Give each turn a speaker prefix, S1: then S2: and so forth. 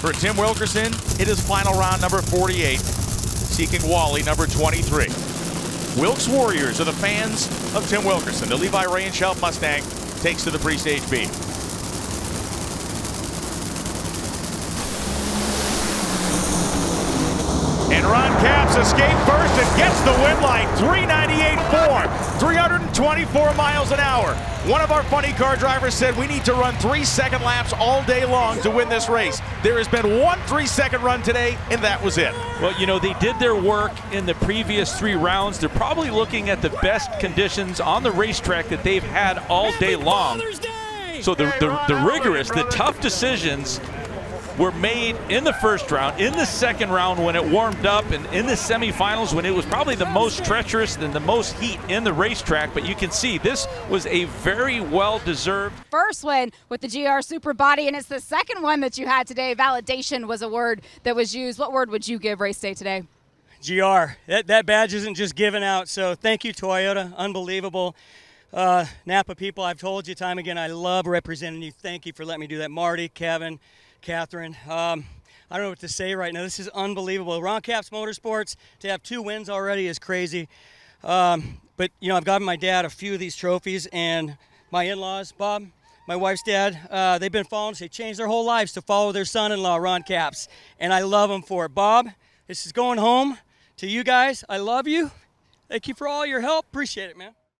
S1: For Tim Wilkerson, it is final round number 48, seeking Wally number 23. Wilkes Warriors are the fans of Tim Wilkerson. The Levi Ray and Shelf Mustang takes to the pre-stage B. And Ron Capps escaped first and gets the win line. 398.4, 324 miles an hour. One of our funny car drivers said we need to run three second laps all day long to win this race. There has been one three second run today, and that was it.
S2: Well, you know, they did their work in the previous three rounds. They're probably looking at the best conditions on the racetrack that they've had all day long. So the, the, the rigorous, the tough decisions were made in the first round, in the second round when it warmed up, and in the semifinals when it was probably the most treacherous and the most heat in the racetrack. But you can see this was a very well deserved
S3: first win with the GR Supra Body, and it's the second one that you had today. Validation was a word that was used. What word would you give race day today?
S4: GR. That, that badge isn't just given out. So thank you, Toyota. Unbelievable. Uh, Napa people, I've told you time again, I love representing you. Thank you for letting me do that. Marty, Kevin, Catherine. Um, I don't know what to say right now. This is unbelievable. Ron Capps Motorsports, to have two wins already is crazy. Um, but, you know, I've gotten my dad a few of these trophies, and my in laws, Bob, my wife's dad, uh, they've been following. They changed their whole lives to follow their son in law, Ron Capps, and I love them for it. Bob, this is going home to you guys. I love you. Thank you for all your help. Appreciate it, man.